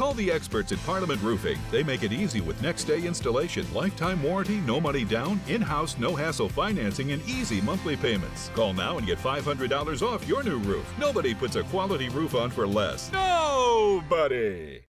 Call the experts at Parlament Roofing. They make it easy with next day installation, lifetime warranty, no money down, in house, no hassle financing, and easy monthly payments. Call now and get $500 off your new roof. Nobody puts a quality roof on for less. Nobody!